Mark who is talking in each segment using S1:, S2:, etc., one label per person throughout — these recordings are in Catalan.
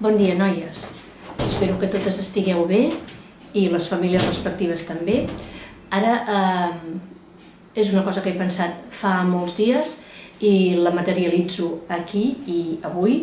S1: Bon dia, noies. Espero que totes estigueu bé i les famílies respectives també. Ara eh, és una cosa que he pensat fa molts dies i la materialitzo aquí i avui.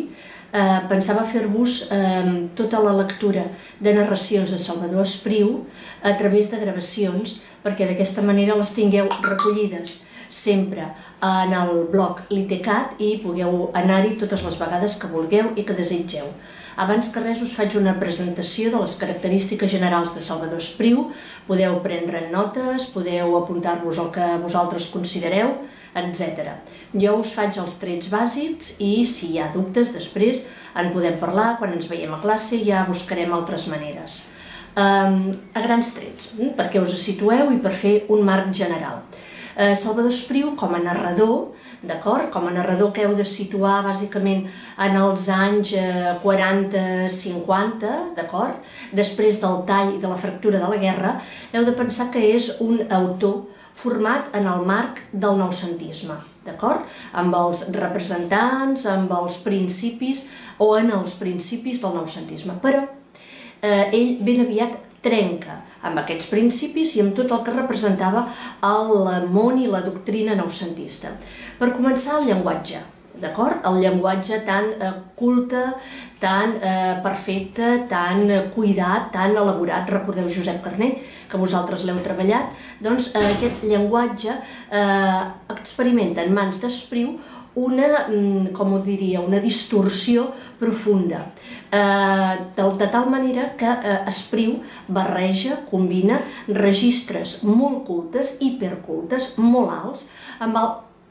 S1: Eh, pensava fer-vos eh, tota la lectura de narracions de Salvador Espriu a través de gravacions perquè d'aquesta manera les tingueu recollides sempre en el blog Litecat i pugueu anar-hi totes les vegades que vulgueu i que desitgeu. Abans que res us faig una presentació de les característiques generals de Salvador Espriu, podeu prendre notes, podeu apuntar-vos el que vosaltres considereu, etc. Jo us faig els trets bàsics i si hi ha dubtes després en podem parlar, quan ens veiem a classe ja buscarem altres maneres. A grans trets, hm, perquè us situeu i per fer un marc general. Uh, Salvador Espriu, com a narrador, d'acord? Com a narrador que heu de situar bàsicament en els anys 40-50, eh, d'acord? Després del tall i de la fractura de la guerra, heu de pensar que és un autor format en el marc del noucentisme, d'acord? Amb els representants, amb els principis o en els principis del noucentisme. Però eh, ell ben aviat trenca amb aquests principis i amb tot el que representava el món i la doctrina noucentista. Per començar, el llenguatge, d'acord? El llenguatge tan eh, culte, tan eh, perfecte, tan eh, cuidat, tan elaborat. Recordeu Josep Carné, que vosaltres l'heu treballat? Doncs eh, aquest llenguatge eh, experimenta en mans d'Espriu una, mm, com ho diria, una distorsió profunda, eh, de, tal manera que eh, Espriu barreja, combina registres molt cultes, hipercultes, molt alts, amb el,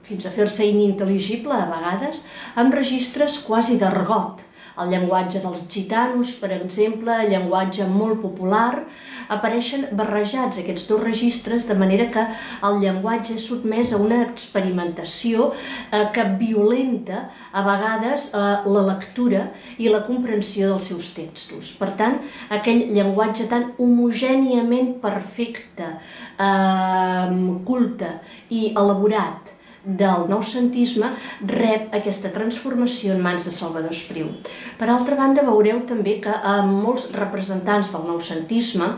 S1: fins a fer-se inintel·ligible a vegades, amb registres quasi d'argot, el llenguatge dels gitanos, per exemple, llenguatge molt popular, apareixen barrejats aquests dos registres de manera que el llenguatge és sotmès a una experimentació eh, que violenta a vegades eh, la lectura i la comprensió dels seus textos. Per tant, aquell llenguatge tan homogèniament perfecte, eh, culte i elaborat del noucentisme rep aquesta transformació en mans de Salvador Espriu. Per altra banda, veureu també que a molts representants del noucentisme,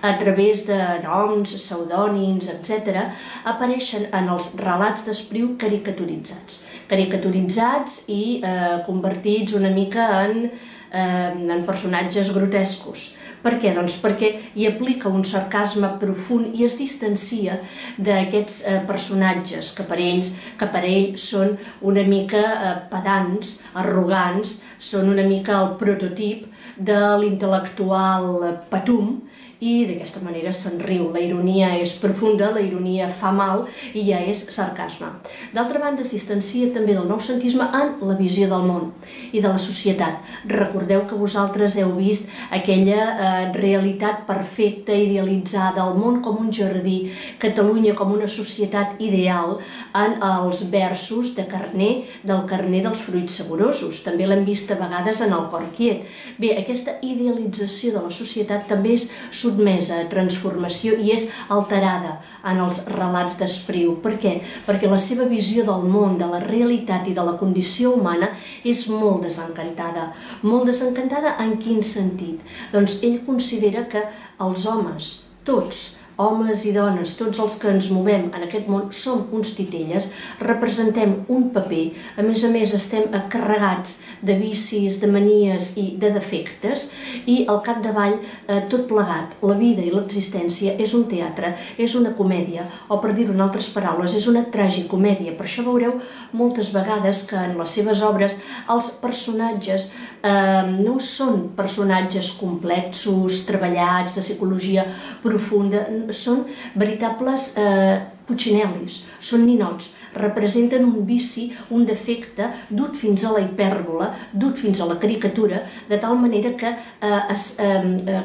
S1: a través de noms, pseudònims, etc., apareixen en els relats d'Espriu caricaturitzats. Caricaturitzats i eh, convertits una mica en, eh, en personatges grotescos per què? Doncs perquè hi aplica un sarcasme profund i es distancia d'aquests eh, personatges que per ells, que per ell són una mica eh, pedants, arrogants, són una mica el prototip de l'intel·lectual patum i d'aquesta manera se'n riu. La ironia és profunda, la ironia fa mal i ja és sarcasme. D'altra banda, es distancia també del noucentisme en la visió del món i de la societat. Recordeu que vosaltres heu vist aquella eh, realitat perfecta, idealitzada, el món com un jardí, Catalunya com una societat ideal en els versos de Carné, del Carné dels fruits saborosos. També l'hem vist a vegades en el cor quiet. Bé, aquesta idealització de la societat també és sotmesa a transformació i és alterada en els relats d'Espriu. Per què? Perquè la seva visió del món, de la realitat i de la condició humana és molt desencantada. Molt desencantada en quin sentit? Doncs ell considera que els homes, tots, homes i dones, tots els que ens movem en aquest món, som uns titelles, representem un paper, a més a més estem carregats de vicis, de manies i de defectes i al capdavall eh, tot plegat, la vida i l'existència és un teatre, és una comèdia, o per dir-ho en altres paraules, és una tragicomèdia. Per això veureu moltes vegades que en les seves obres els personatges eh, no són personatges complexos, treballats, de psicologia profunda, són veritables eh, puccinellis, són ninots, representen un vici, un defecte dut fins a la hipèrbola, dut fins a la caricatura, de tal manera que eh, es, eh,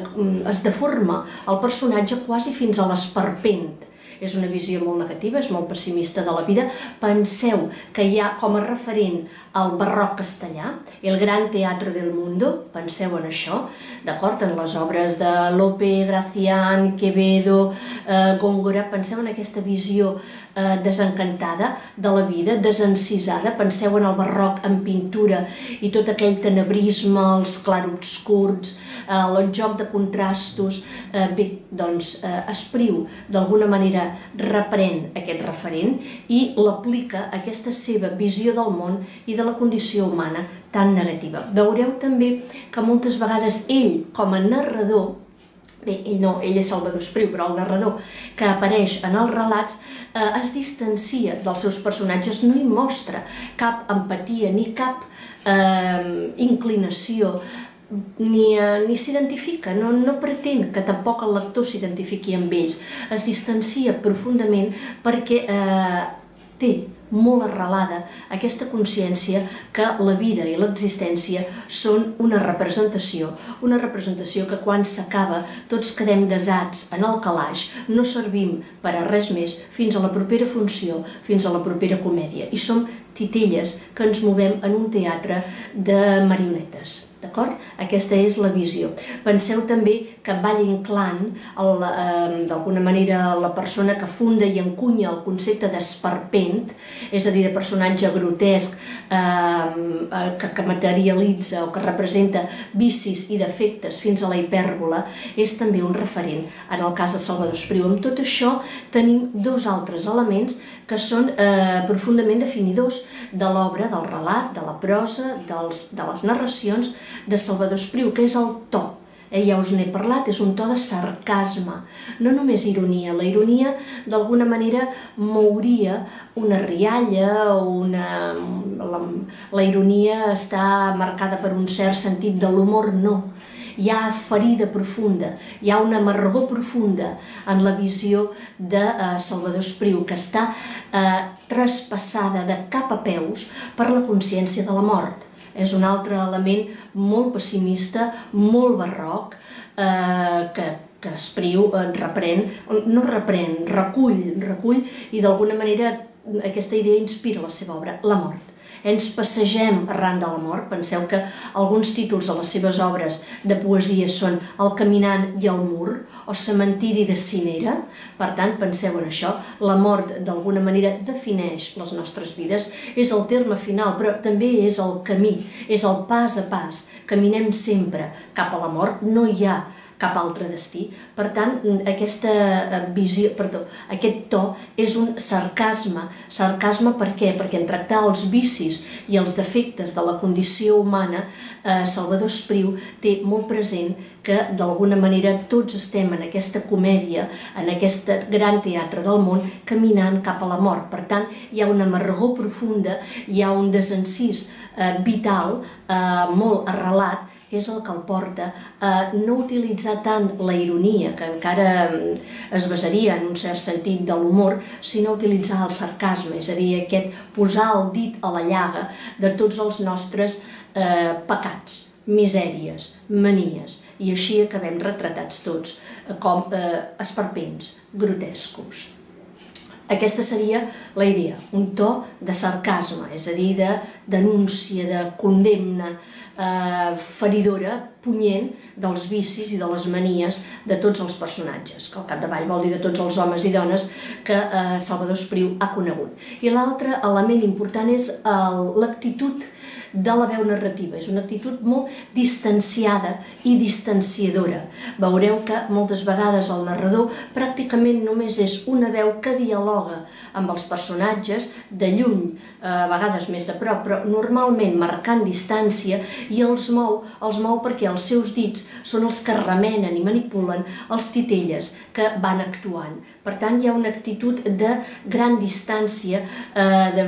S1: es deforma el personatge quasi fins a l'esperpent és una visió molt negativa, és molt pessimista de la vida. Penseu que hi ha com a referent el barroc castellà, el gran teatre del mundo, penseu en això, d'acord? En les obres de Lope, Gracián, Quevedo, eh, Góngora, penseu en aquesta visió eh, desencantada de la vida, desencisada, penseu en el barroc en pintura i tot aquell tenebrisme, els clarobscurs, eh, el joc de contrastos, eh, bé, doncs eh, Espriu d'alguna manera reprèn aquest referent i l'aplica a aquesta seva visió del món i de la condició humana tan negativa. Veureu també que moltes vegades ell, com a narrador, bé, ell no, ell és Salvador Espriu, però el narrador que apareix en els relats eh, es distancia dels seus personatges, no hi mostra cap empatia ni cap eh, inclinació ni, eh, ni s'identifica, no, no pretén que tampoc el lector s'identifiqui amb ells, es distancia profundament perquè eh, té molt arrelada aquesta consciència que la vida i l'existència són una representació, una representació que quan s'acaba tots quedem desats en el calaix, no servim per a res més fins a la propera funció, fins a la propera comèdia. I som titelles que ens movem en un teatre de marionetes. D'acord? Aquesta és la visió. Penseu també que Valle Inclán, eh, d'alguna manera la persona que funda i encunya el concepte d'esperpent, és a dir, de personatge grotesc eh, eh, que, que materialitza o que representa vicis i defectes fins a la hipèrbola, és també un referent en el cas de Salvador Espriu. Amb tot això tenim dos altres elements que són eh, profundament definidors de l'obra, del relat, de la prosa, dels, de les narracions de Salvador Espriu, que és el to. Eh, ja us n'he parlat, és un to de sarcasme, no només ironia. La ironia, d'alguna manera, mouria una rialla, una... La, la ironia està marcada per un cert sentit de l'humor, no hi ha ferida profunda, hi ha una amargor profunda en la visió de eh, Salvador Espriu, que està eh, traspassada de cap a peus per la consciència de la mort. És un altre element molt pessimista, molt barroc, eh, que, que Espriu eh, reprèn, no reprèn, recull, recull i d'alguna manera aquesta idea inspira la seva obra, la mort ens passegem arran de la mort. Penseu que alguns títols de les seves obres de poesia són El caminant i el mur o Cementiri de Cinera. Per tant, penseu en això. La mort, d'alguna manera, defineix les nostres vides. És el terme final, però també és el camí, és el pas a pas. Caminem sempre cap a la mort. No hi ha cap altre destí. Per tant, aquesta eh, visió, perdó, aquest to és un sarcasme. Sarcasme per què? Perquè en tractar els vicis i els defectes de la condició humana, eh, Salvador Espriu té molt present que d'alguna manera tots estem en aquesta comèdia, en aquest gran teatre del món, caminant cap a la mort. Per tant, hi ha una amargor profunda, hi ha un desencís eh, vital eh, molt arrelat que és el que el porta a no utilitzar tant la ironia, que encara mm, es basaria en un cert sentit de l'humor, sinó utilitzar el sarcasme, és a dir, aquest posar el dit a la llaga de tots els nostres eh, pecats, misèries, manies, i així acabem retratats tots eh, com eh, esperpents, grotescos. Aquesta seria la idea, un to de sarcasme, és a dir, de denúncia, de condemna, eh, feridora, punyent dels vicis i de les manies de tots els personatges, que al capdavall vol dir de tots els homes i dones que eh, Salvador Espriu ha conegut. I l'altre element important és l'actitud de la veu narrativa. És una actitud molt distanciada i distanciadora. Veureu que moltes vegades el narrador pràcticament només és una veu que dialoga amb els personatges de lluny, a vegades més de prop, però normalment marcant distància i els mou, els mou perquè els seus dits són els que remenen i manipulen els titelles que van actuant. Per tant, hi ha una actitud de gran distància, eh, de,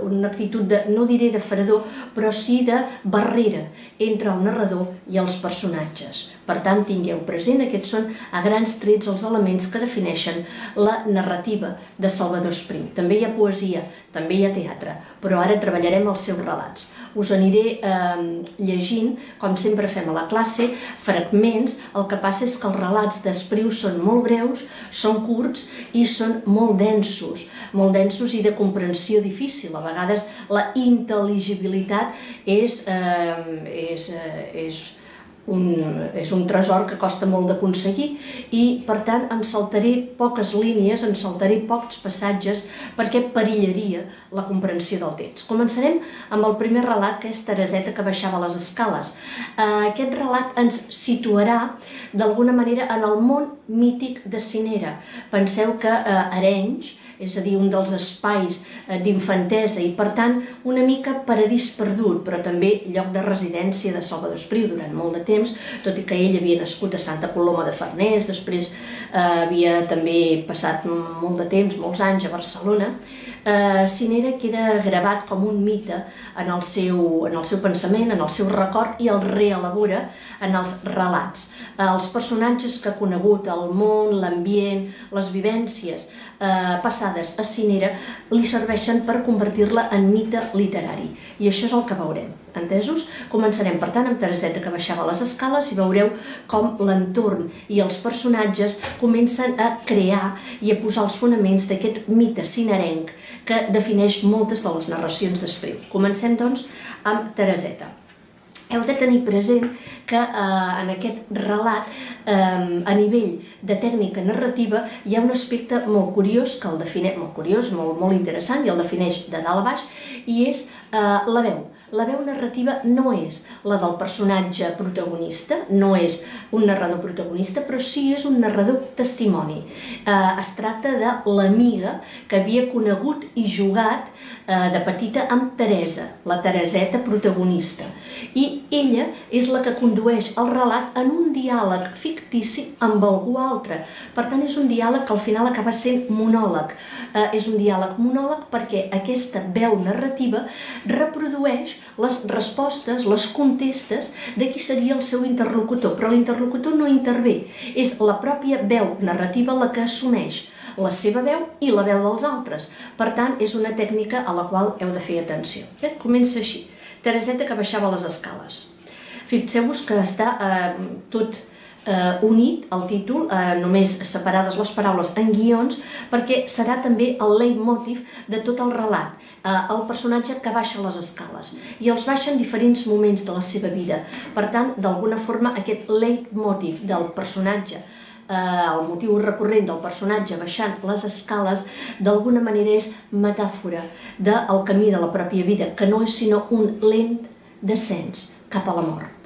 S1: una actitud, de, no diré de fredor, però sí de barrera entre el narrador i els personatges. Per tant, tingueu present, aquests són a grans trets els elements que defineixen la narrativa de Salvador Espriu. També hi ha poesia, també hi ha teatre, però ara treballarem els seus relats. Us aniré eh, llegint, com sempre fem a la classe, fragments. El que passa és que els relats d'Espriu són molt breus, són curts i són molt densos, molt densos i de comprensió difícil. A vegades la intel·ligibilitat és, eh, és, eh, és un, és un tresor que costa molt d'aconseguir i per tant em saltaré poques línies, em saltaré pocs passatges perquè perillaria la comprensió del text. Començarem amb el primer relat que és Tereseta que baixava les escales. Eh, aquest relat ens situarà d'alguna manera en el món mític de Cinera. Penseu que eh, és a dir, un dels espais eh, d'infantesa i, per tant, una mica paradís perdut, però també lloc de residència de Salvador Espriu durant molt de temps, tot i que ell havia nascut a Santa Coloma de Farners, després eh, havia també passat molt de temps, molts anys a Barcelona, eh, Cinera queda gravat com un mite en el, seu, en el seu pensament, en el seu record i el reelabora en els relats. Eh, els personatges que ha conegut, el món, l'ambient, les vivències eh, passades a Cinera li serveixen per convertir-la en mite literari. I això és el que veurem. Entesos? Començarem, per tant, amb Tereseta que baixava les escales i veureu com l'entorn i els personatges comencen a crear i a posar els fonaments d'aquest mite cinerenc que defineix moltes de les narracions d'Espriu. Comencem, doncs, amb Tereseta. Heu de tenir present que eh, en aquest relat, eh, a nivell de tècnica narrativa, hi ha un aspecte molt curiós que el defineix, molt curiós, molt, molt interessant, i el defineix de dalt a baix, i és eh, la veu. La veu narrativa no és la del personatge protagonista, no és un narrador protagonista, però sí és un narrador testimoni. Eh, es tracta de l'amiga que havia conegut i jugat eh, de petita amb Teresa, la Tereseta protagonista. I ella és la que condueix el relat en un diàleg fictici amb algú altre. Per tant, és un diàleg que al final acaba sent monòleg. Eh, és un diàleg monòleg perquè aquesta veu narrativa reprodueix les respostes, les contestes de qui seria el seu interlocutor, però l'interlocutor no intervé, és la pròpia veu narrativa la que assumeix la seva veu i la veu dels altres. Per tant, és una tècnica a la qual heu de fer atenció. Eh? Comença així. Tereseta que baixava les escales. Fixeu-vos que està eh, tot eh, unit al títol, eh, només separades les paraules en guions, perquè serà també el leitmotiv de tot el relat, el personatge que baixa les escales. I els baixa en diferents moments de la seva vida. Per tant, d'alguna forma, aquest leitmotiv del personatge eh, el motiu recurrent del personatge baixant les escales d'alguna manera és metàfora del camí de la pròpia vida, que no és sinó un lent descens cap a la mort.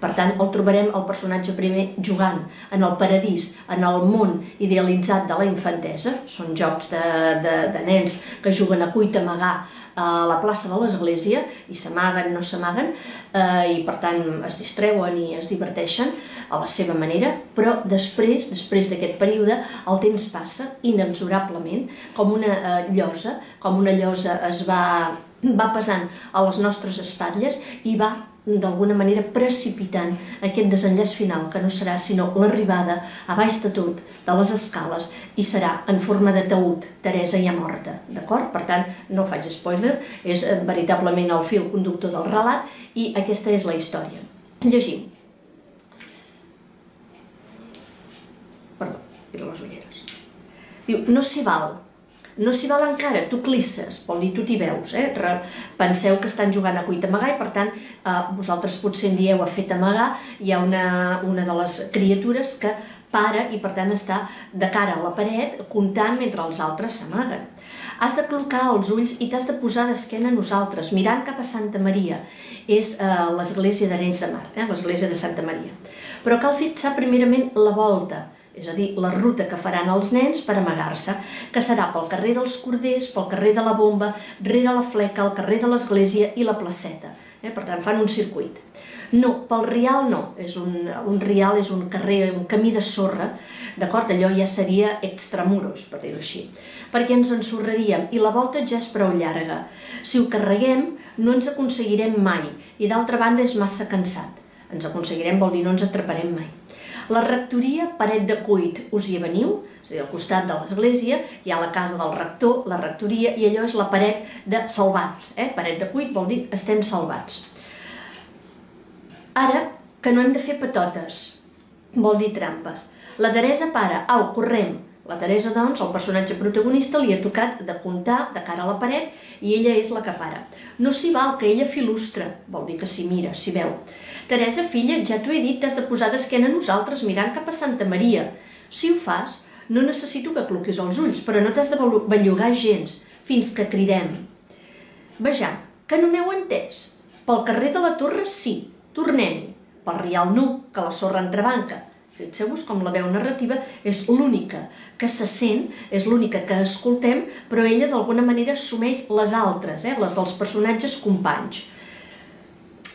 S1: Per tant, el trobarem el personatge primer jugant en el paradís, en el món idealitzat de la infantesa, són jocs de, de, de nens que juguen a cuita amagar a la plaça de l'església i s'amaguen, no s'amaguen, eh, i per tant es distreuen i es diverteixen a la seva manera, però després, després d'aquest període, el temps passa inexorablement, com una eh, llosa, com una llosa es va, va pesant a les nostres espatlles i va d'alguna manera precipitant aquest desenllaç final, que no serà sinó l'arribada a baix de tot de les escales i serà en forma de taüt, Teresa ja morta, d'acord? Per tant, no faig spoiler, és eh, veritablement el fil conductor del relat i aquesta és la història. Llegim. Perdó, mira les ulleres. Diu, no s'hi val no s'hi val encara, tu clisses, vol dir tu t'hi veus, eh? penseu que estan jugant a cuita amagar i per tant eh, vosaltres potser en dieu a fet amagar, hi ha una, una de les criatures que para i per tant està de cara a la paret comptant mentre els altres s'amaguen. Has de col·locar els ulls i t'has de posar d'esquena a nosaltres, mirant cap a Santa Maria. És eh, l'església d'Arenys de Mar, eh? l'església de Santa Maria. Però cal fixar primerament la volta, és a dir, la ruta que faran els nens per amagar-se, que serà pel carrer dels Corders, pel carrer de la Bomba, rere la Fleca, el carrer de l'Església i la Placeta. Eh? Per tant, fan un circuit. No, pel Rial no, és un, un Rial és un carrer, un camí de sorra, d'acord? Allò ja seria extramuros, per dir-ho així, perquè ens ensorraríem i la volta ja és prou llarga. Si ho carreguem, no ens aconseguirem mai i d'altra banda és massa cansat. Ens aconseguirem vol dir no ens atraparem mai. La rectoria, paret de cuit, us hi veniu? És a dir, al costat de l'església hi ha la casa del rector, la rectoria, i allò és la paret de salvats. Eh? Paret de cuit vol dir estem salvats. Ara, que no hem de fer patotes, vol dir trampes. La Teresa para, au, correm, la Teresa, doncs, el personatge protagonista, li ha tocat de comptar de cara a la paret i ella és la que para. No s'hi val, que ella filustra, vol dir que s'hi mira, s'hi veu. Teresa, filla, ja t'ho he dit, t'has de posar d'esquena a nosaltres mirant cap a Santa Maria. Si ho fas, no necessito que cloquis els ulls, però no t'has de bellugar gens, fins que cridem. Vejam, que no m'heu entès. Pel carrer de la Torre sí, tornem-hi. Pel Rial no, que la sorra entrebanca. Fixeu-vos com la veu narrativa és l'única que se sent, és l'única que escoltem, però ella d'alguna manera assumeix les altres, eh, les dels personatges companys.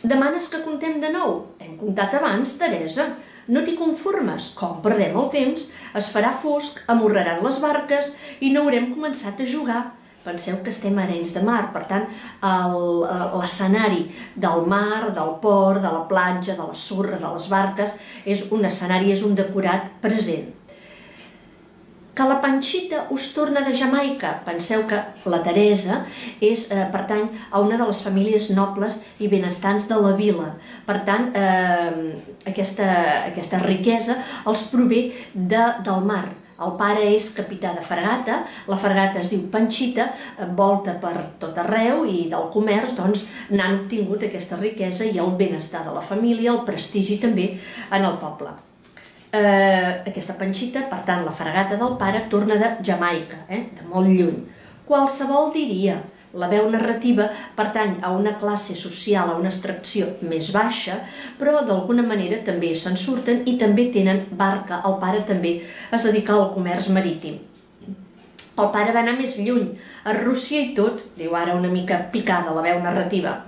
S1: Demanes que contem de nou? Hem comptat abans, Teresa. No t'hi conformes? Com perdem el temps? Es farà fosc, amorraran les barques i no haurem començat a jugar. Penseu que estem a Arenys de Mar, per tant, l'escenari del mar, del port, de la platja, de la sorra, de les barques, és un escenari, és un decorat present. Que la Panxita us torna de Jamaica. Penseu que la Teresa és, eh, pertany a una de les famílies nobles i benestants de la vila. Per tant, eh, aquesta, aquesta riquesa els prové de, del mar el pare és capità de fregata, la fregata es diu Panxita, volta per tot arreu i del comerç doncs, n'han obtingut aquesta riquesa i el benestar de la família, el prestigi també en el poble. Eh, aquesta Panxita, per tant, la fregata del pare torna de Jamaica, eh, de molt lluny. Qualsevol diria, la veu narrativa pertany a una classe social, a una extracció més baixa, però d'alguna manera també se'n surten i també tenen barca. El pare també es dedica al comerç marítim. El pare va anar més lluny, a Rússia i tot, diu ara una mica picada la veu narrativa.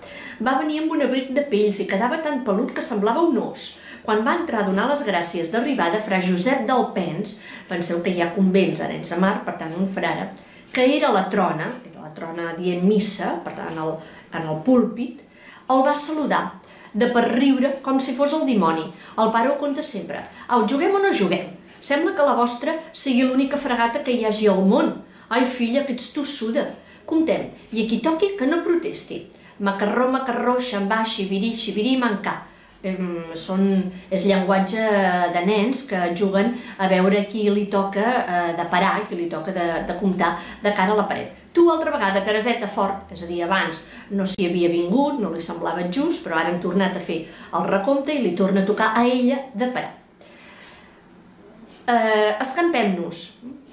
S1: Va venir amb un abric de pells i quedava tan pelut que semblava un os. Quan va entrar a donar les gràcies d'arribada, fra Josep d'Alpens, penseu que hi ha convents a Arenys de Mar, per tant un frare, que era la trona, la trona dient missa, per tant, en el, en el púlpit, el va saludar, de per riure com si fos el dimoni. El pare ho conta sempre. Au, juguem o no juguem? Sembla que la vostra sigui l'única fregata que hi hagi al món. Ai, filla, que ets tossuda. Comptem, i a qui toqui que no protesti. Macarró, macarró, xambà, xivirí, xivirí, mancà són, és llenguatge de nens que juguen a veure qui li toca eh, de parar, qui li toca de, de comptar de cara a la paret. Tu altra vegada, Tereseta, fort, és a dir, abans no s'hi havia vingut, no li semblava just, però ara hem tornat a fer el recompte i li torna a tocar a ella de parar. Eh, escampem-nos,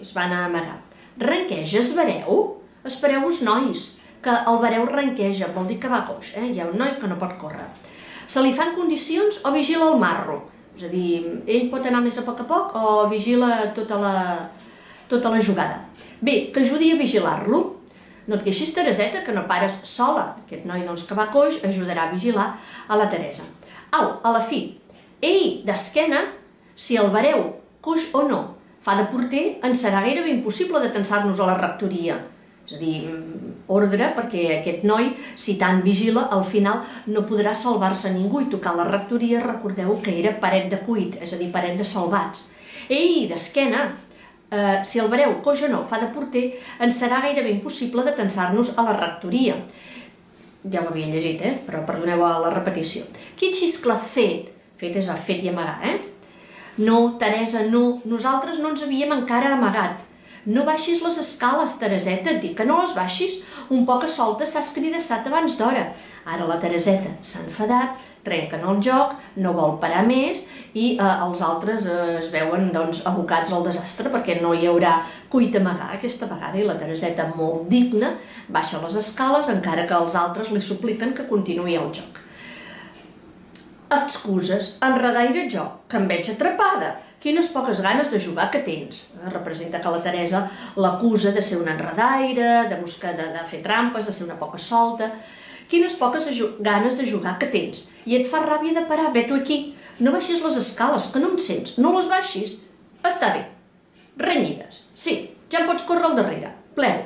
S1: es van amagar. Ranqueja, esvereu? Espereu-vos, nois, que el vereu ranqueja, vol dir que va coix, eh? hi ha un noi que no pot córrer. Se li fan condicions o vigila el marro? És a dir, ell pot anar més a poc a poc o vigila tota la, tota la jugada. Bé, que ajudi a vigilar-lo. No et queixis, Tereseta, que no pares sola. Aquest noi doncs, que va coix ajudarà a vigilar a la Teresa. Au, a la fi. Ei, d'esquena, si el vareu, coix o no, fa de porter, ens serà gairebé impossible de tensar-nos a la rectoria. És a dir, ordre perquè aquest noi, si tant vigila, al final no podrà salvar-se ningú i tocar la rectoria, recordeu que era paret de cuit, és a dir, paret de salvats. Ei, d'esquena, eh, si el coja no fa de porter, ens serà gairebé impossible de tensar-nos a la rectoria. Ja ho havia llegit, eh? però perdoneu la repetició. Qui xiscla fet? Fet és a fet i amagar, eh? No, Teresa, no, nosaltres no ens havíem encara amagat. No baixis les escales, Tereseta, et dic que no les baixis. Un poc a solta s'has cridassat abans d'hora. Ara la Tereseta s'ha enfadat, trenquen el joc, no vol parar més i eh, els altres eh, es veuen doncs, abocats al desastre perquè no hi haurà cuit amagar aquesta vegada i la Tereseta, molt digna, baixa les escales encara que els altres li supliquen que continuï el joc. Excuses, enredaire jo, que em veig atrapada. Quines poques ganes de jugar que tens. Representa que la Teresa l'acusa de ser una enredaire, de buscar de, de fer trampes, de ser una poca solta. Quines poques ganes de jugar que tens. I et fa ràbia de parar, ve tu aquí. No baixis les escales, que no em sents. No les baixis. Està bé. Renyides. Sí, ja em pots córrer al darrere. Pleu.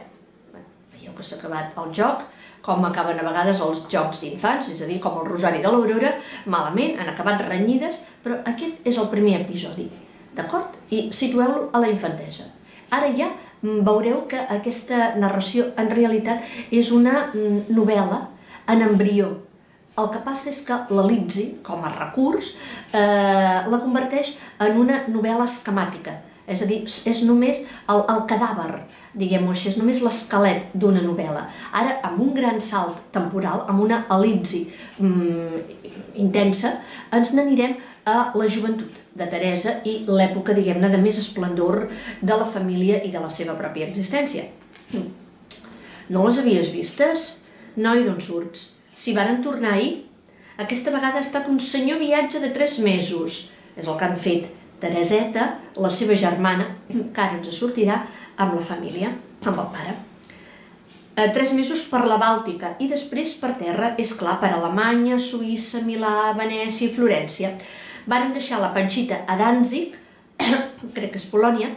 S1: Veieu que s'ha acabat el joc, com acaben a vegades els jocs d'infants, és a dir, com el Rosari de l'Aurora, malament, han acabat renyides, però aquest és el primer episodi, d'acord? I situeu-lo a la infantesa. Ara ja veureu que aquesta narració en realitat és una mm, novel·la en embrió. El que passa és que l'elipsi, com a recurs, eh, la converteix en una novel·la esquemàtica, és a dir, és només el, el cadàver, diguem-ho així, és només l'esquelet d'una novel·la. Ara, amb un gran salt temporal, amb una elipsi mm, intensa, ens n'anirem a la joventut de Teresa i l'època, diguem-ne, de més esplendor de la família i de la seva pròpia existència. No les havies vistes? Noi, d'on surts? Si varen tornar ahir, aquesta vegada ha estat un senyor viatge de tres mesos. És el que han fet Tereseta, la seva germana, que ara ens sortirà, amb la família, amb el pare. Eh, tres mesos per la Bàltica i després per terra, és clar, per Alemanya, Suïssa, Milà, Venècia i Florència. Varen deixar la Panxita a Danzig, crec que és Polònia,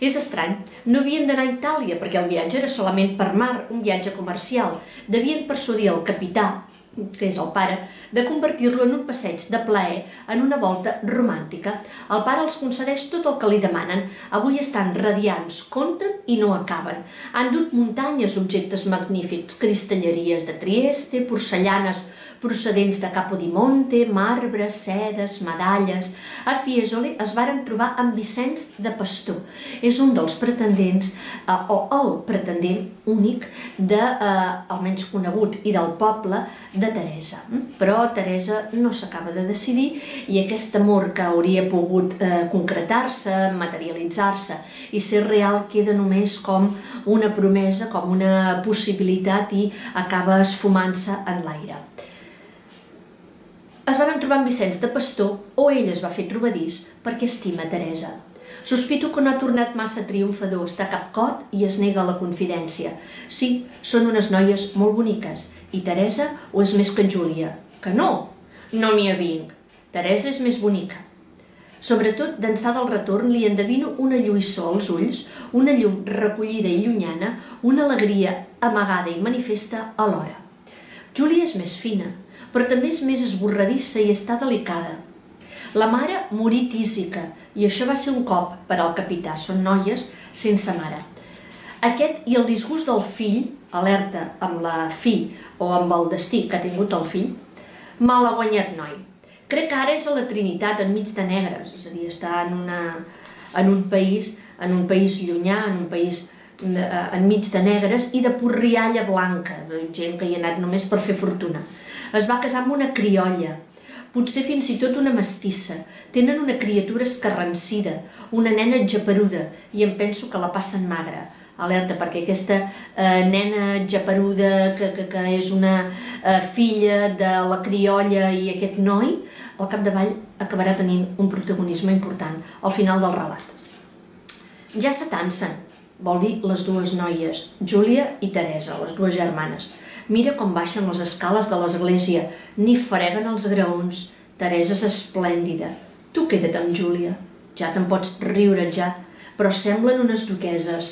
S1: és estrany, no havien d'anar a Itàlia perquè el viatge era solament per mar, un viatge comercial. Devien persuadir el capità, que és el pare, de convertir-lo en un passeig de plaer, en una volta romàntica. El pare els concedeix tot el que li demanen. Avui estan radiants, compten i no acaben. Han dut muntanyes objectes magnífics, cristalleries de Trieste, porcellanes procedents de Capodimonte, marbres, sedes, medalles. A Fiesole es varen trobar amb Vicenç de Pastor. És un dels pretendents, eh, o el pretendent únic, de, eh, almenys conegut, i del poble de Teresa. Però Teresa no s'acaba de decidir i aquest amor que hauria pogut eh, concretar-se, materialitzar-se i ser real queda només com una promesa, com una possibilitat i acaba esfumant-se en l'aire es van trobar amb Vicenç de Pastor o ell es va fer trobadís perquè estima Teresa. Sospito que no ha tornat massa triomfador, està capcot i es nega a la confidència. Sí, són unes noies molt boniques i Teresa ho és més que en Júlia. Que no, no m'hi avinc. Teresa és més bonica. Sobretot, d'ençà del retorn, li endevino una lluïssor als ulls, una llum recollida i llunyana, una alegria amagada i manifesta alhora. Júlia és més fina, però també és més esborradissa i està delicada. La mare morí tísica i això va ser un cop per al capità, són noies sense mare. Aquest i el disgust del fill, alerta amb la fi o amb el destí que ha tingut el fill, mal ha guanyat noi. Crec que ara és a la Trinitat, enmig de negres, és a dir, està en, una, en un país en un país llunyà, en un país eh, enmig de negres i de porrialla blanca, gent que hi ha anat només per fer fortuna. Es va casar amb una criolla, potser fins i tot una mestissa. Tenen una criatura escarrancida, una nena japeruda, i em penso que la passen magra. Alerta, perquè aquesta eh, nena japeruda, que, que, que és una eh, filla de la criolla i aquest noi, al capdavall acabarà tenint un protagonisme important al final del relat. Ja s'atansen, vol dir les dues noies, Júlia i Teresa, les dues germanes. Mira com baixen les escales de l'església, ni freguen els graons. Teresa és esplèndida. Tu queda't amb Júlia. Ja te'n pots riure ja, però semblen unes duqueses.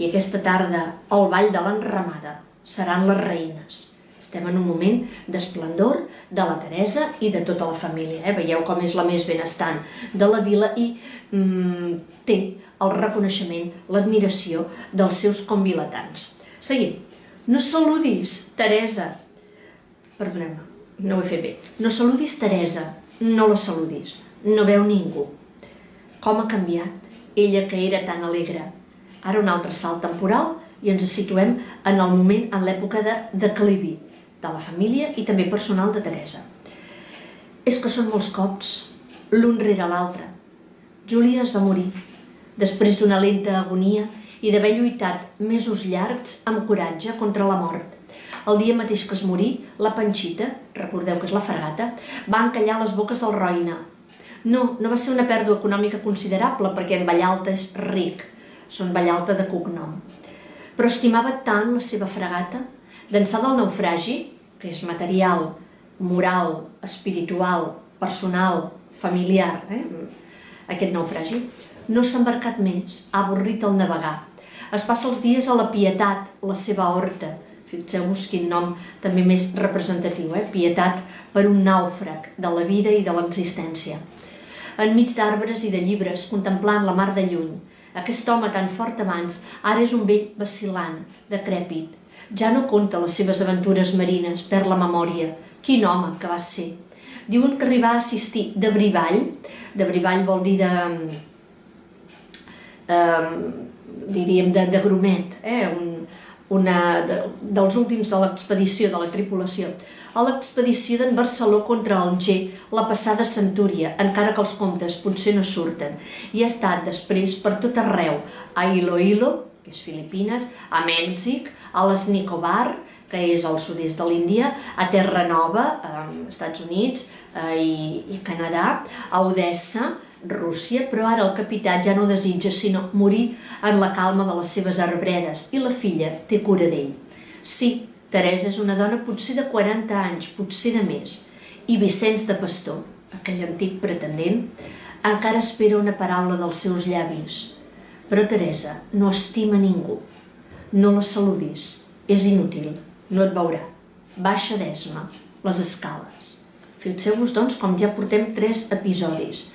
S1: I aquesta tarda, al ball de l'enramada, seran les reines. Estem en un moment d'esplendor de la Teresa i de tota la família. Eh? Veieu com és la més benestant de la vila i mm, té el reconeixement, l'admiració dels seus convilatans. Seguim. No saludis, Teresa. Perdoneu-me, no ho he fet bé. No saludis Teresa, no la saludis. No veu ningú. Com ha canviat, ella que era tan alegre. Ara un altre salt temporal i ens situem en el moment, en l'època de declivi de la família i també personal de Teresa. És que són molts cops, l'un rere l'altre. Júlia es va morir. Després d'una lenta agonia, i d'haver lluitat mesos llargs amb coratge contra la mort. El dia mateix que es morí, la Panxita, recordeu que és la fragata, va encallar les boques del Roina. No, no va ser una pèrdua econòmica considerable perquè en Vallalta és ric, són Vallalta de cognom. Però estimava tant la seva fragata, d'ençà del naufragi, que és material, moral, espiritual, personal, familiar, eh? aquest naufragi, no s'ha embarcat més, ha avorrit el navegar, Es passa els dies a la Pietat, la seva horta. Fixeu-vos quin nom també més representatiu, eh? Pietat per un nàufrag de la vida i de l'existència. Enmig d'arbres i de llibres, contemplant la mar de lluny, aquest home tan fort abans, ara és un vell vacilant, decrèpit. Ja no conta les seves aventures marines, per la memòria. Quin home que va ser! Diuen que arribar a assistir de brivall, de brivall vol dir de... Eh, diríem de, de grumet, eh? Un, una de, dels últims de l'expedició, de la tripulació, a l'expedició d'en Barceló contra Alger, la passada centúria, encara que els comptes potser no surten, i ha estat després per tot arreu, a Iloilo, que és Filipines, a Mèxic, a les Nicobar, que és al sud-est de l'Índia, a Terra Nova, als Estats Units eh, i, i Canadà, a Odessa, Rússia, però ara el capità ja no desitja sinó morir en la calma de les seves arbredes i la filla té cura d'ell. Sí, Teresa és una dona potser de 40 anys, potser de més, i Vicenç de Pastor, aquell antic pretendent, encara espera una paraula dels seus llavis. Però Teresa no estima ningú. No la saludis, és inútil, no et veurà. Baixa d'esma, les escales. Fixeu-vos, doncs, com ja portem tres episodis.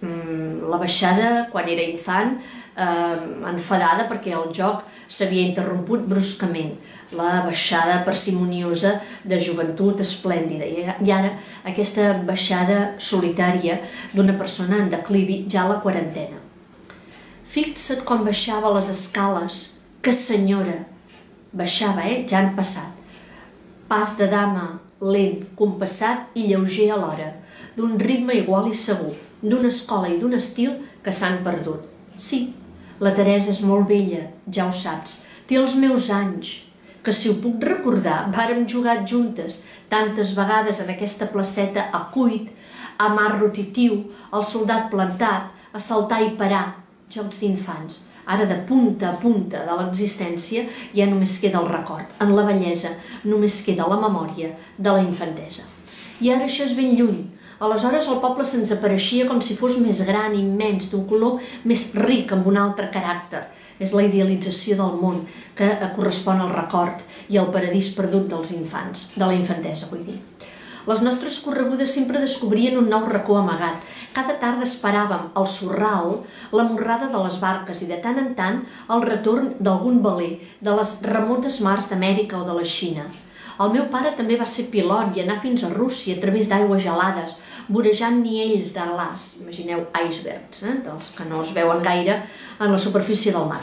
S1: Mm, la baixada, quan era infant, eh, enfadada perquè el joc s'havia interromput bruscament la baixada parsimoniosa de joventut esplèndida i ara aquesta baixada solitària d'una persona en declivi ja a la quarantena. Fixa't com baixava les escales, que senyora! Baixava, eh? Ja han passat. Pas de dama, lent, compassat i lleuger alhora, d'un ritme igual i segur, d'una escola i d'un estil que s'han perdut. Sí, la Teresa és molt vella, ja ho saps, té els meus anys, que si ho puc recordar, vàrem jugar juntes tantes vegades en aquesta placeta a cuit, a mar rotitiu, al soldat plantat, a saltar i parar, jocs d'infants. Ara de punta a punta de l'existència ja només queda el record. En la bellesa només queda la memòria de la infantesa. I ara això és ben lluny. Aleshores el poble se'ns apareixia com si fos més gran, immens, d'un color més ric, amb un altre caràcter és la idealització del món que correspon al record i al paradís perdut dels infants, de la infantesa, vull dir. Les nostres corregudes sempre descobrien un nou racó amagat. Cada tarda esperàvem al sorral la morrada de les barques i de tant en tant el retorn d'algun veler de les remotes mars d'Amèrica o de la Xina. El meu pare també va ser pilot i anar fins a Rússia a través d'aigües gelades, vorejant niells de glaç, imagineu icebergs, eh, dels que no es veuen gaire en la superfície del mar.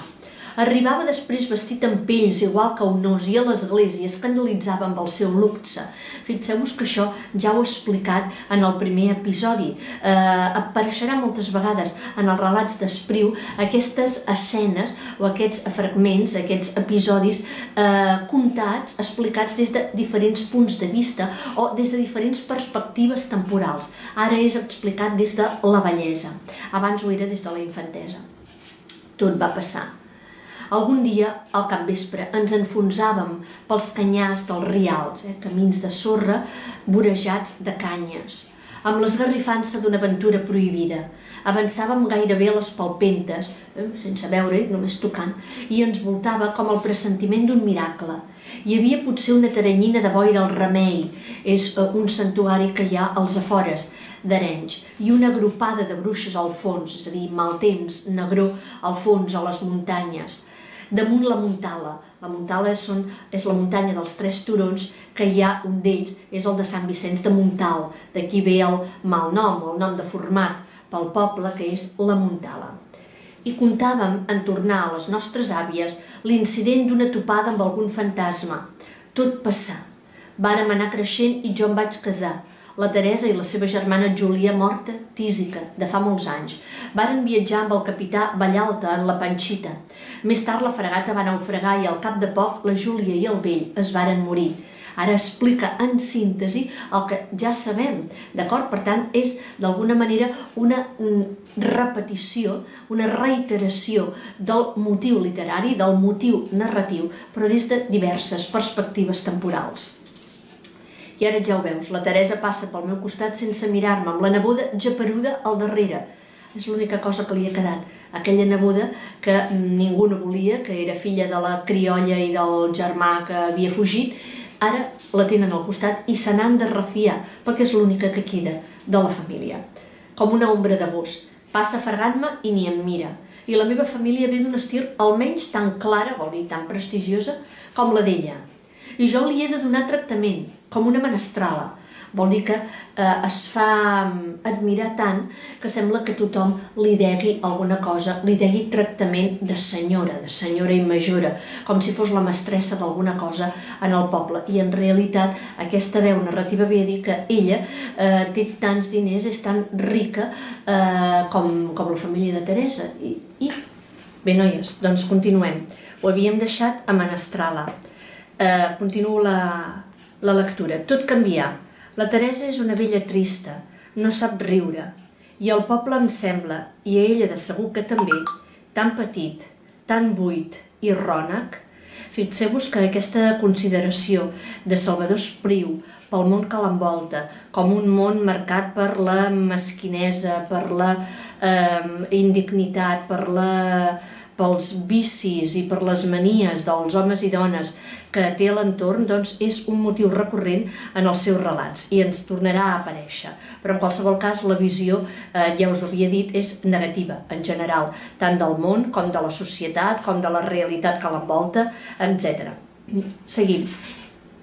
S1: Arribava després vestit amb pells, igual que un os, i a l'església escandalitzava amb el seu luxe. Fixeu-vos que això ja ho he explicat en el primer episodi. Eh, apareixerà moltes vegades en els relats d'Espriu aquestes escenes o aquests fragments, aquests episodis eh, contats, explicats des de diferents punts de vista o des de diferents perspectives temporals. Ara és explicat des de la bellesa. Abans ho era des de la infantesa. Tot va passar algun dia, al capvespre, ens enfonsàvem pels canyars dels rials, eh, camins de sorra vorejats de canyes, amb l'esgarrifança d'una aventura prohibida. Avançàvem gairebé a les palpentes, eh, sense veure, només tocant, i ens voltava com el pressentiment d'un miracle. Hi havia potser una taranyina de boira al remei, és eh, un santuari que hi ha als afores, d'Arenys, i una agrupada de bruixes al fons, és a dir, mal temps, negró al fons, a les muntanyes damunt la Muntala. La Muntala són, és la muntanya dels tres turons, que hi ha un d'ells, és el de Sant Vicenç de Montal. D'aquí ve el mal nom, el nom de format pel poble, que és la Muntala. I comptàvem en tornar a les nostres àvies l'incident d'una topada amb algun fantasma. Tot passà. Vàrem anar creixent i jo em vaig casar. La Teresa i la seva germana Júlia, morta, tísica, de fa molts anys. Varen viatjar amb el capità Vallalta en la Panxita. Més tard la fregata va naufragar i al cap de poc la Júlia i el vell es varen morir. Ara explica en síntesi el que ja sabem, d'acord? Per tant, és d'alguna manera una mm, repetició, una reiteració del motiu literari, del motiu narratiu, però des de diverses perspectives temporals. I ara ja ho veus, la Teresa passa pel meu costat sense mirar-me, amb la neboda geperuda al darrere. És l'única cosa que li ha quedat, aquella neboda que ningú no volia, que era filla de la criolla i del germà que havia fugit, ara la tenen al costat i se n'han de refiar, perquè és l'única que queda de la família. Com una ombra de gos. Passa fregant-me i ni em mira. I la meva família ve d'un estil almenys tan clara, vol dir tan prestigiosa, com la d'ella. I jo li he de donar tractament, com una menestrala, Vol dir que eh, es fa mm, admirar tant que sembla que tothom li degui alguna cosa, li degui tractament de senyora, de senyora i majora, com si fos la mestressa d'alguna cosa en el poble. I en realitat aquesta veu narrativa ve a dir que ella eh, té tants diners, és tan rica eh, com, com la família de Teresa. I, i bé, noies, doncs continuem. Ho havíem deixat a Menestrala. Eh, continuo la, la lectura. Tot canviar la Teresa és una vella trista, no sap riure, i el poble em sembla, i a ella de segur que també, tan petit, tan buit i rònec. Fixeu-vos que aquesta consideració de Salvador Espriu pel món que l'envolta, com un món marcat per la mesquinesa, per la eh, indignitat, per la pels vicis i per les manies dels homes i dones que té l'entorn, doncs és un motiu recurrent en els seus relats i ens tornarà a aparèixer. Però en qualsevol cas la visió, eh, ja us ho havia dit, és negativa en general, tant del món com de la societat, com de la realitat que l'envolta, etc. Seguim.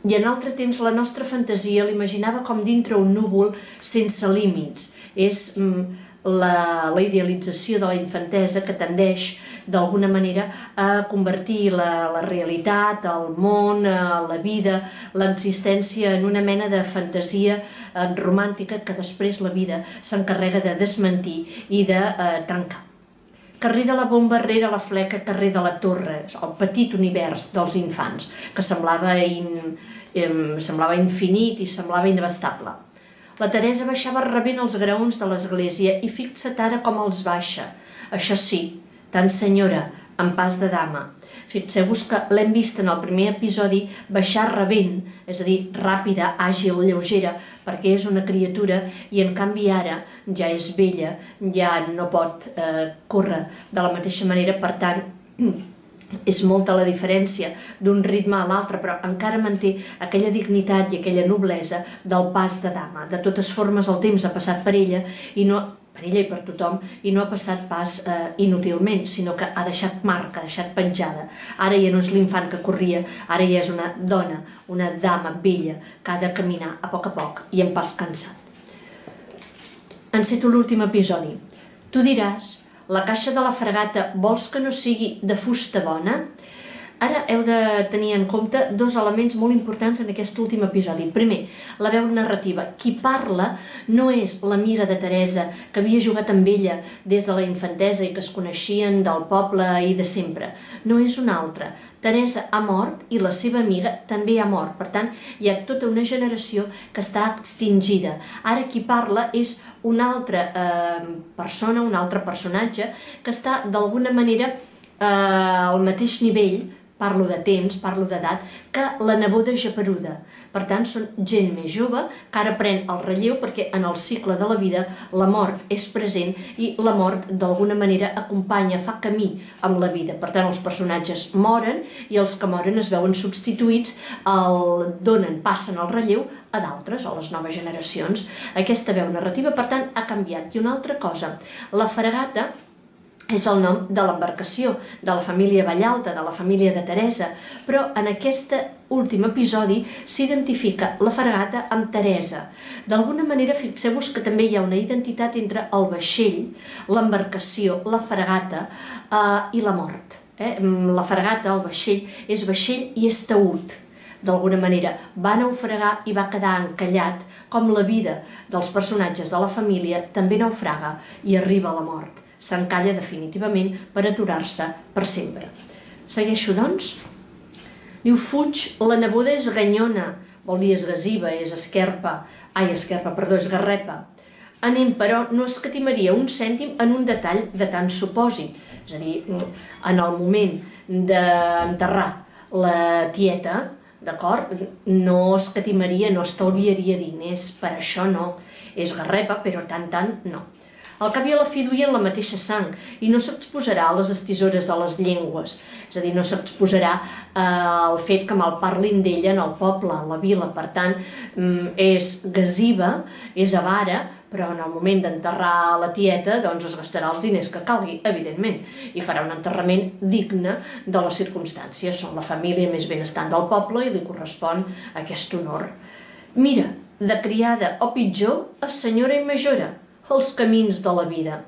S1: I en altre temps la nostra fantasia l'imaginava com dintre un núvol sense límits. És mm, la, la idealització de la infantesa que tendeix d'alguna manera a convertir la, la realitat, el món, eh, la vida, l'existència en una mena de fantasia eh, romàntica que després la vida s'encarrega de desmentir i de eh, trencar. Carrer de la bomba rere la fleca, carrer de la torre, el petit univers dels infants, que semblava, in, eh, semblava infinit i semblava inabastable. La Teresa baixava rebent els graons de l'església i fixa't ara com els baixa. Això sí, tant senyora, en pas de dama. Fixeu-vos que l'hem vist en el primer episodi baixar rebent, és a dir, ràpida, àgil, lleugera, perquè és una criatura i en canvi ara ja és vella, ja no pot eh, córrer de la mateixa manera, per tant, és molta la diferència d'un ritme a l'altre, però encara manté aquella dignitat i aquella noblesa del pas de dama. De totes formes, el temps ha passat per ella i no per ella i per tothom, i no ha passat pas eh, inútilment, sinó que ha deixat marca, ha deixat penjada. Ara ja no és l'infant que corria, ara ja és una dona, una dama vella, que ha de caminar a poc a poc i en pas cansat. Enceto l'últim episodi. Tu diràs, la caixa de la fregata vols que no sigui de fusta bona? Ara heu de tenir en compte dos elements molt importants en aquest últim episodi. Primer, la veu narrativa. Qui parla no és l'amiga de Teresa, que havia jugat amb ella des de la infantesa i que es coneixien del poble i de sempre. No és una altra. Teresa ha mort i la seva amiga també ha mort. Per tant, hi ha tota una generació que està extingida. Ara qui parla és una altra eh, persona, un altre personatge que està d'alguna manera eh, al mateix nivell parlo de temps, parlo d'edat, que la neboda japeruda. Per tant, són gent més jove que ara pren el relleu perquè en el cicle de la vida la mort és present i la mort d'alguna manera acompanya, fa camí amb la vida. Per tant, els personatges moren i els que moren es veuen substituïts, el donen, passen el relleu a d'altres, a les noves generacions. Aquesta veu narrativa, per tant, ha canviat. I una altra cosa, la fregata és el nom de l'embarcació, de la família Vallalta, de la família de Teresa, però en aquest últim episodi s'identifica la fregata amb Teresa. D'alguna manera, fixeu-vos que també hi ha una identitat entre el vaixell, l'embarcació, la fregata eh, i la mort. Eh? La fregata, el vaixell, és vaixell i és taüt d'alguna manera, va naufragar i va quedar encallat, com la vida dels personatges de la família també naufraga i arriba a la mort s'encalla definitivament per aturar-se per sempre. Segueixo, doncs? Diu, fuig, la neboda és ganyona, vol dir esgasiva, és esquerpa, ai, esquerpa, perdó, és garrepa. Anem, però, no escatimaria un cèntim en un detall de tant supòsit. És a dir, en el moment d'enterrar la tieta, d'acord, no escatimaria, no estalviaria diners, per això no. És garrepa, però tant tant no. Al cap i a la fi duien la mateixa sang i no s'exposarà a les estisores de les llengües, és a dir, no s'exposarà eh, al fet que mal parlin d'ella en el poble, a la vila, per tant, mm, és gasiva, és avara, però en el moment d'enterrar la tieta doncs es gastarà els diners que calgui, evidentment, i farà un enterrament digne de les circumstàncies. Són la família més benestant del poble i li correspon aquest honor. Mira, de criada o pitjor, a senyora i majora, els camins de la vida.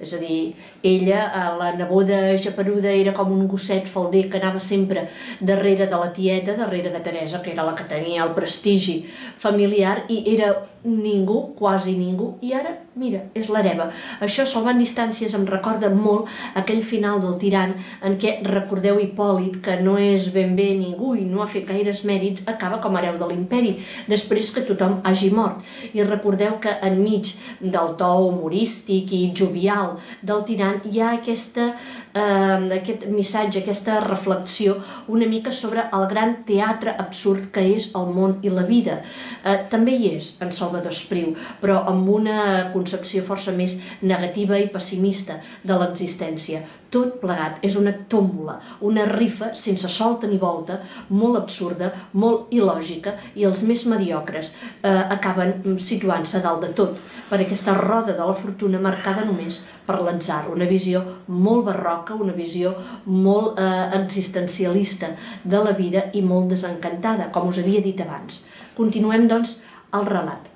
S1: És a dir, ella, eh, la neboda japeruda, era com un gosset falder que anava sempre darrere de la tieta, darrere de Teresa, que era la que tenia el prestigi familiar, i era ningú, quasi ningú, i ara, mira, és l'hereva. Això, salvant distàncies, em recorda molt aquell final del tirant en què, recordeu Hipòlit, que no és ben bé ningú i no ha fet gaires mèrits, acaba com hereu de l'imperi, després que tothom hagi mort. I recordeu que enmig del to humorístic i jovial del tirant hi ha aquesta eh, aquest missatge, aquesta reflexió una mica sobre el gran teatre absurd que és el món i la vida. Eh, també hi és en Salvador Espriu, però amb una concepció força més negativa i pessimista de l'existència. Tot plegat és una tòmbola, una rifa sense solta ni volta, molt absurda, molt il·lògica, i els més mediocres eh, acaben situant-se dalt de tot, per aquesta roda de la fortuna marcada només per l'atzar, una visió molt barroca, una visió molt eh, existencialista de la vida i molt desencantada, com us havia dit abans. Continuem, doncs, el relat.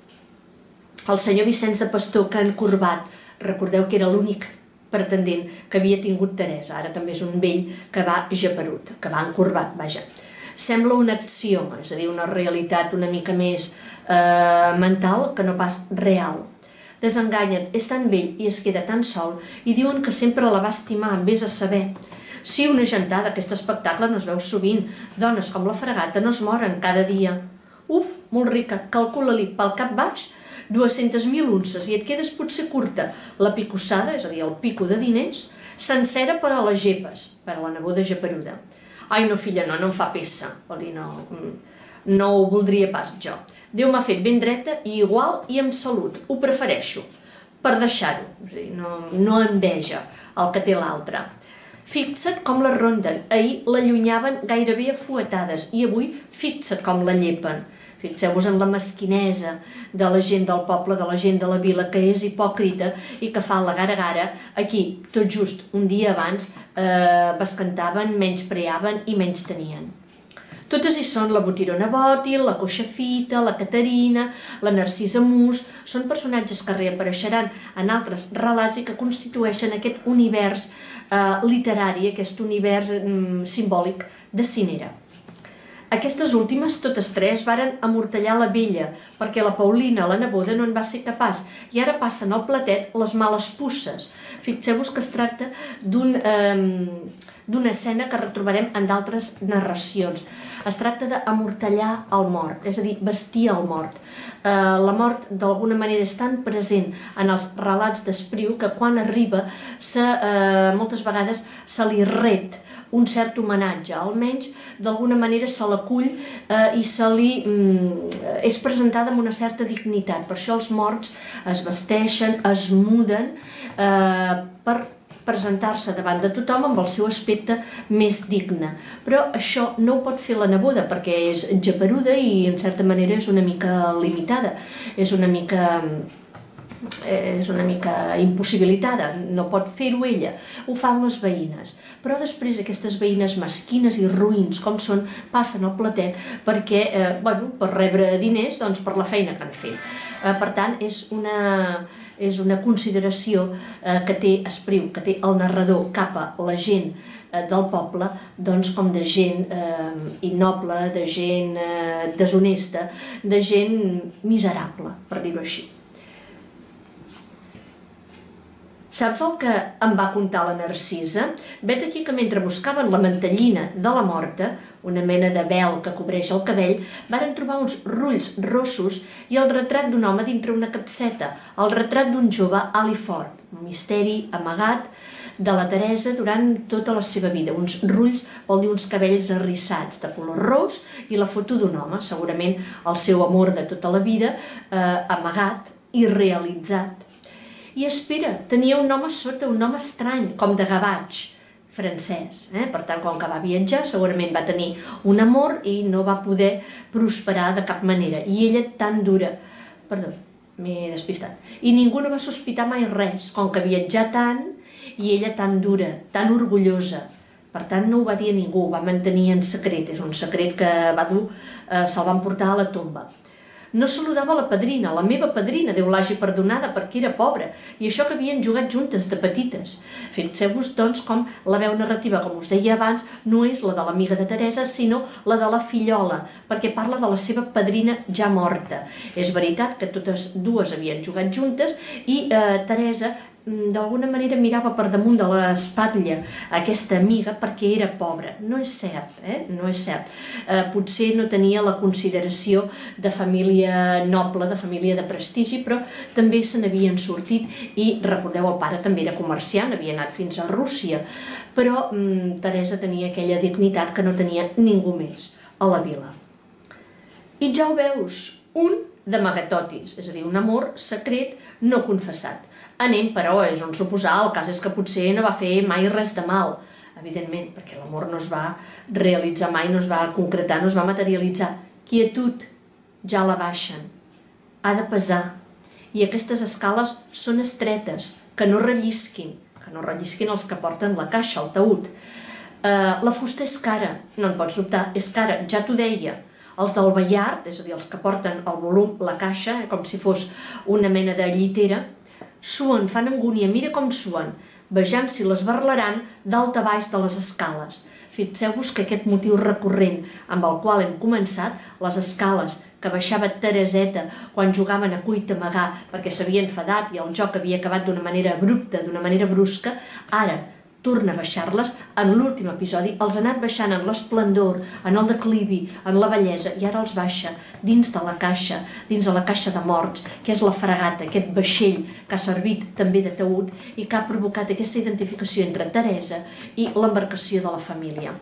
S1: El senyor Vicenç de Pastor, que han corbat, recordeu que era l'únic pretendent que havia tingut Teresa, ara també és un vell que va japerut, que va encorbat, vaja. Sembla una acció, és a dir, una realitat una mica més eh, mental que no pas real. Desenganyen, és tan vell i es queda tan sol i diuen que sempre la va estimar, vés a saber. Sí, una gentada, aquest espectacle no es veu sovint. Dones com la fregata no es moren cada dia. Uf, molt rica, calcula-li pel cap baix 200.000 unces i et quedes potser curta. La picossada, és a dir, el pico de diners, sencera per a les gepes, per a la neboda geperuda. Ai, no, filla, no, no em fa peça. Vol dir, no, no ho voldria pas jo. Déu m'ha fet ben dreta i igual i amb salut. Ho prefereixo, per deixar-ho. És a dir, no, no enveja el que té l'altre. Fixa't com la ronden. Ahir l'allunyaven gairebé a fuetades i avui fixa't com la llepen. Fixeu-vos en la mesquinesa de la gent del poble, de la gent de la vila, que és hipòcrita i que fa la gara-gara. Aquí, tot just un dia abans, eh, bescantaven, menys preaven i menys tenien. Totes hi són la Botirona Bòtil, la Coixa Fita, la Caterina, la Narcisa Mus... Són personatges que reapareixeran en altres relats i que constitueixen aquest univers eh, literari, aquest univers mm, simbòlic de Cinera. Aquestes últimes, totes tres, varen amortallar la vella, perquè la Paulina, la neboda, no en va ser capaç, i ara passen al platet les males pusses. Fixeu-vos que es tracta d'una eh, escena que retrobarem en d'altres narracions. Es tracta d'amortallar el mort, és a dir, vestir el mort. Eh, la mort d'alguna manera és tan present en els relats d'Espriu que quan arriba se, eh, moltes vegades se li ret un cert homenatge, almenys d'alguna manera se l'acull eh, i se li mm, és presentada amb una certa dignitat. Per això els morts es vesteixen, es muden eh, per presentar-se davant de tothom amb el seu aspecte més digne. Però això no ho pot fer la neboda perquè és japeruda i en certa manera és una mica limitada, és una mica és una mica impossibilitada, no pot fer-ho ella, ho fan les veïnes. Però després aquestes veïnes mesquines i ruïns com són, passen al platet perquè, eh, bueno, per rebre diners, doncs per la feina que han fet. Eh, per tant, és una, és una consideració eh, que té Espriu, que té el narrador cap a la gent eh, del poble, doncs com de gent eh, innoble, de gent eh, deshonesta, de gent miserable, per dir-ho així. Saps el que em va contar la Narcisa? Vet aquí que mentre buscaven la mantellina de la morta, una mena de vel que cobreix el cabell, varen trobar uns rulls rossos i el retrat d'un home dintre una capseta, el retrat d'un jove alifort, un misteri amagat de la Teresa durant tota la seva vida. Uns rulls vol dir uns cabells arrissats de color ros i la foto d'un home, segurament el seu amor de tota la vida, eh, amagat i realitzat i espera, tenia un nom a sota, un nom estrany, com de gavatx, francès. Eh? Per tant, com que va viatjar, segurament va tenir un amor i no va poder prosperar de cap manera. I ella tan dura, perdó, m'he despistat, i ningú no va sospitar mai res, com que viatjar tant i ella tan dura, tan orgullosa, per tant, no ho va dir a ningú, ho va mantenir en secret, és un secret que va dur, eh, se'l van portar a la tomba. No saludava la padrina, la meva padrina, Déu l'hagi perdonada perquè era pobra, i això que havien jugat juntes de petites. Fixeu-vos, doncs, com la veu narrativa, com us deia abans, no és la de l'amiga de Teresa, sinó la de la fillola, perquè parla de la seva padrina ja morta. És veritat que totes dues havien jugat juntes i eh, Teresa d'alguna manera mirava per damunt de l'espatlla aquesta amiga perquè era pobra. No és cert, eh? no és cert. Eh, potser no tenia la consideració de família noble, de família de prestigi, però també se n'havien sortit i, recordeu, el pare també era comerciant, havia anat fins a Rússia, però mm, Teresa tenia aquella dignitat que no tenia ningú més a la vila. I ja ho veus, un d'amagatotis, és a dir, un amor secret no confessat. Anem, però, és un suposar, el cas és que potser no va fer mai res de mal, evidentment, perquè l'amor no es va realitzar mai, no es va concretar, no es va materialitzar. Quietud, ja la baixen. Ha de pesar. I aquestes escales són estretes, que no rellisquin, que no rellisquin els que porten la caixa, el taüt. Uh, la fusta és cara, no en pots dubtar, és cara, ja t'ho deia. Els del Ballard, és a dir, els que porten el volum, la caixa, eh, com si fos una mena de llitera, Suen, fan angúnia, mira com suen. Vejam si les barlaran dalt a baix de les escales. Fixeu-vos que aquest motiu recurrent amb el qual hem començat, les escales que baixava Tereseta quan jugaven a cuita amagar perquè s'havia enfadat i el joc havia acabat d'una manera abrupta, d'una manera brusca, ara torna a baixar-les, en l'últim episodi els ha anat baixant en l'esplendor, en el declivi, en la bellesa, i ara els baixa dins de la caixa, dins de la caixa de morts, que és la fregata, aquest vaixell que ha servit també de taüt i que ha provocat aquesta identificació entre Teresa i l'embarcació de la família.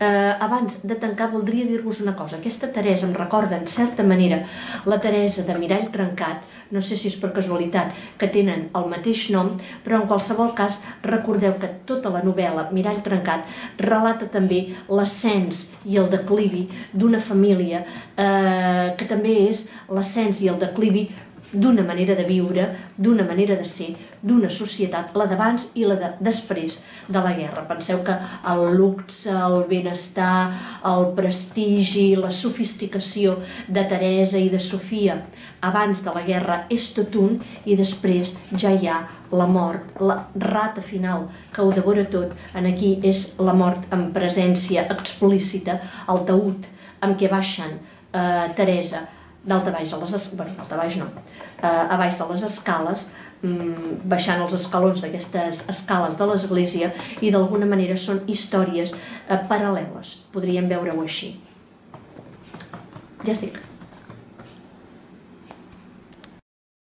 S1: Eh, abans de tancar voldria dir-vos una cosa. Aquesta Teresa em recorda en certa manera la Teresa de Mirall Trencat, no sé si és per casualitat que tenen el mateix nom, però en qualsevol cas recordeu que tota la novel·la Mirall Trencat relata també l'ascens i el declivi d'una família eh, que també és l'ascens i el declivi d'una manera de viure, d'una manera de ser, d'una societat, la d'abans i la de després de la guerra. Penseu que el luxe, el benestar, el prestigi, la sofisticació de Teresa i de Sofia abans de la guerra és tot un i després ja hi ha la mort, la rata final que ho devora tot. En aquí és la mort en presència explícita, el taüt amb què baixen eh, Teresa d'alta baix a les bueno, d'alta baix no, eh, a baix de les escales Mm, baixant els escalons d'aquestes escales de l'església i d'alguna manera són històries eh, paral·leles, podríem veure-ho així. Ja estic.